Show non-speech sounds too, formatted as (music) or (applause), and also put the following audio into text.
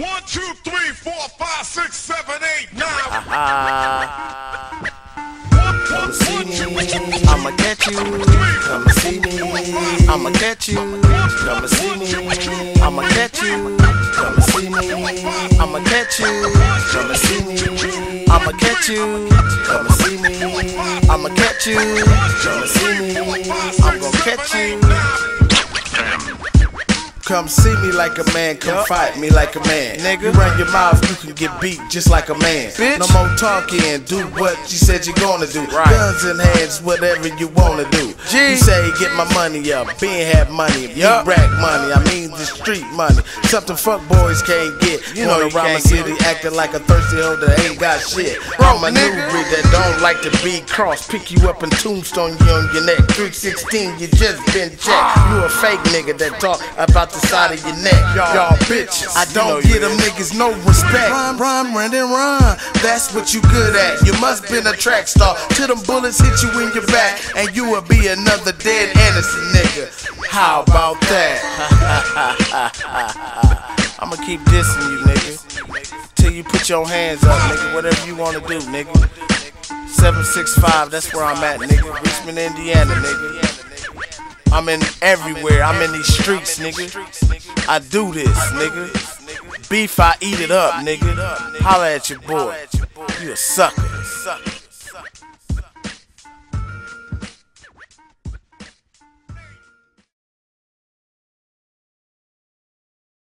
One, two, three, four, five, six, seven, eight, nine. (laughs) One, one, see me, I'ma get you. Come see me, I'ma get you. Come see me, I'ma get you. Come see me, I'ma get you. Come see me, I'ma get you. Come see me, I'ma get you. Come see me, I'm gonna catch you. Come see me like a man, come fight me like a man. Nigga. You run your mouth, you can get beat just like a man. Bitch. No more talking, do what you said you're gonna do. Right. Guns in hands, whatever you wanna do. G. You say get my money up, Ben have money, Yup. rack money, I mean the street money. Something fuck boys can't get. You know Wanna you rhyme can't a city acting like a thirsty hoe that ain't got shit. I'm a new breed that don't like to be crossed. Pick you up and tombstone you on your neck. 316, you just been checked. You a fake nigga that talk about the side of your neck. Y'all, bitches. I don't know you get them niggas no respect. Run, run, run, and run. That's what you good at. You must been a track star. Till them bullets hit you in your back, and you will be another dead innocent nigga. How about that? (laughs) I'ma keep dissing you, nigga. Till you put your hands up, nigga. Whatever you wanna do, nigga. 765, that's where I'm at, nigga. Richmond, Indiana, nigga. I'm in everywhere. I'm in these streets, nigga. I do this, nigga. Beef, I eat it up, nigga. Holla at your boy. You a sucker.